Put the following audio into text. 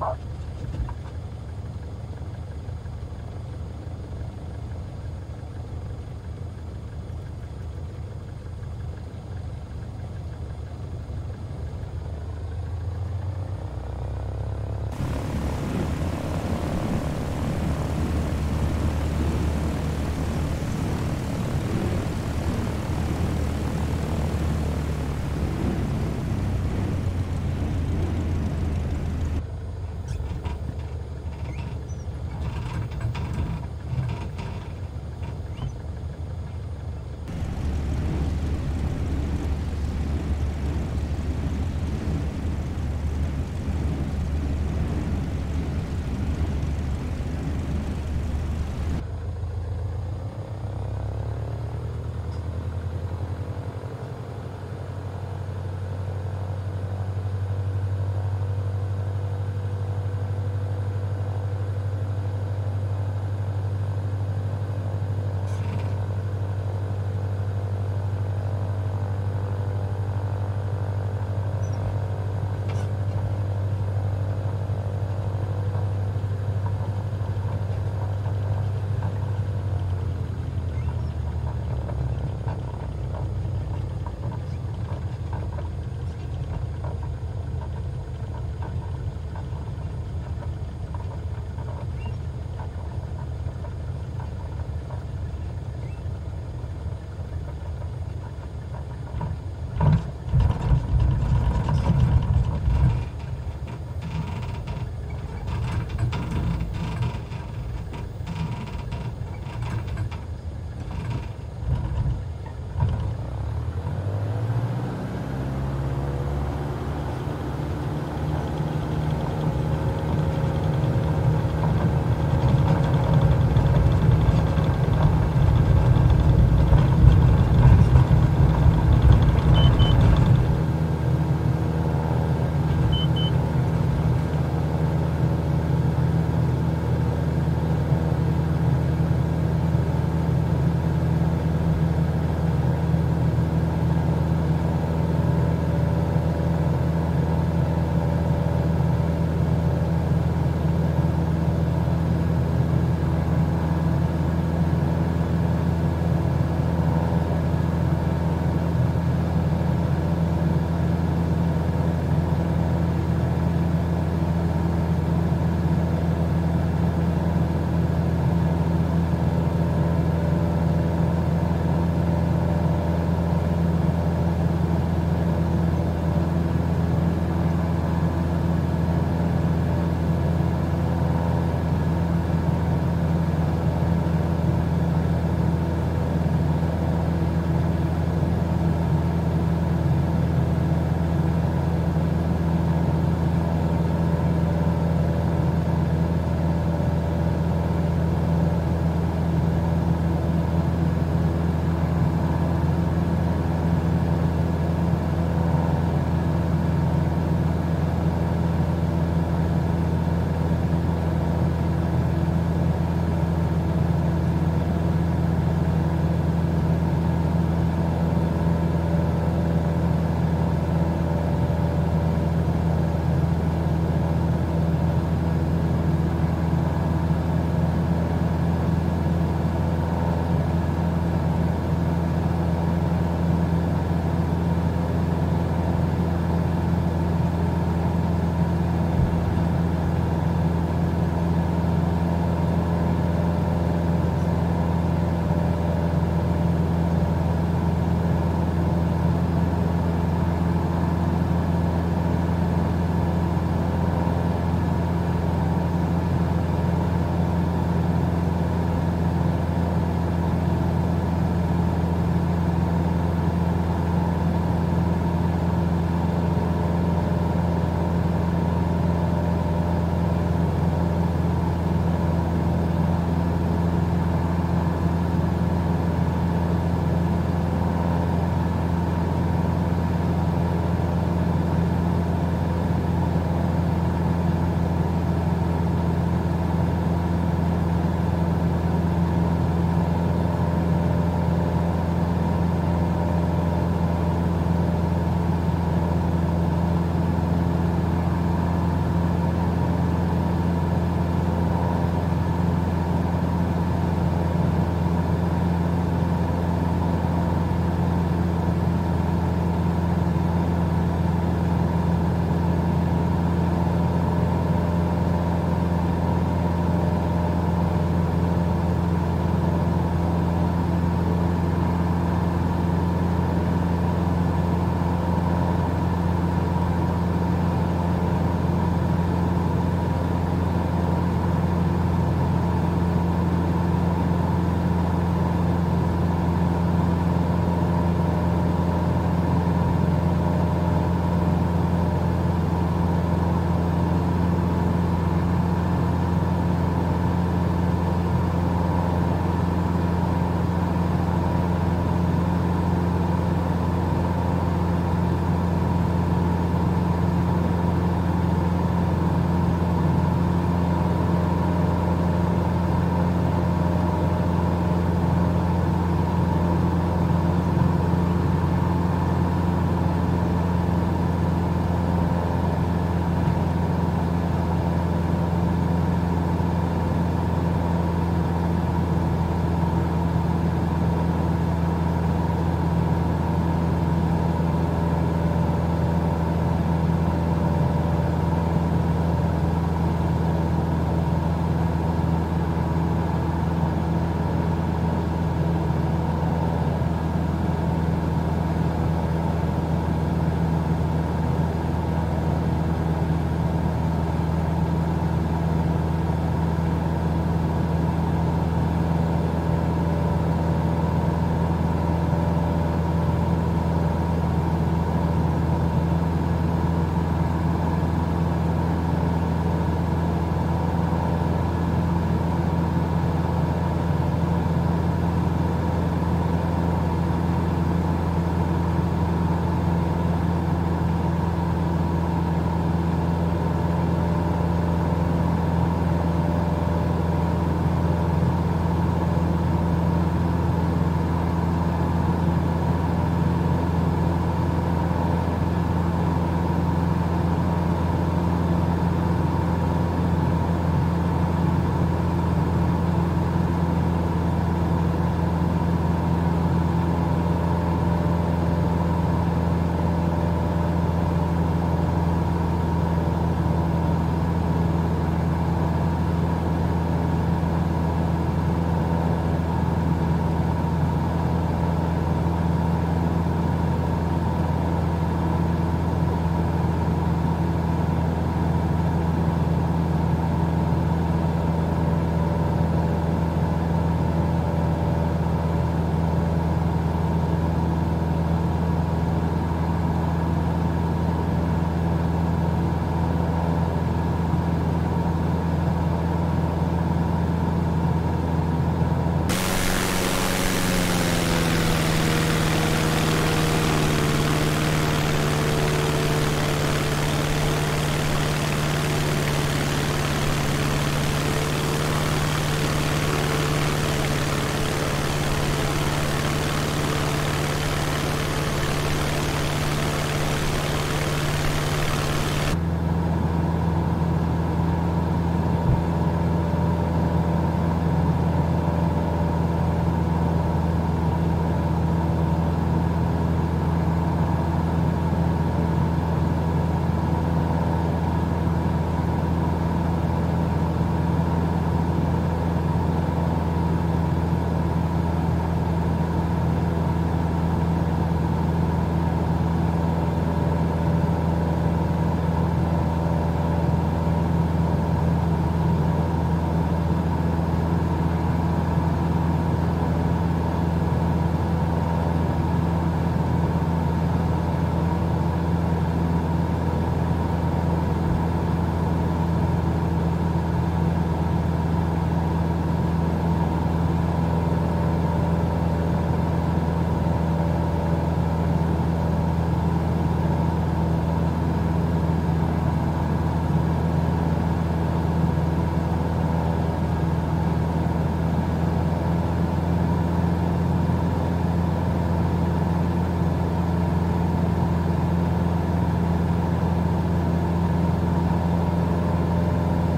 Mark.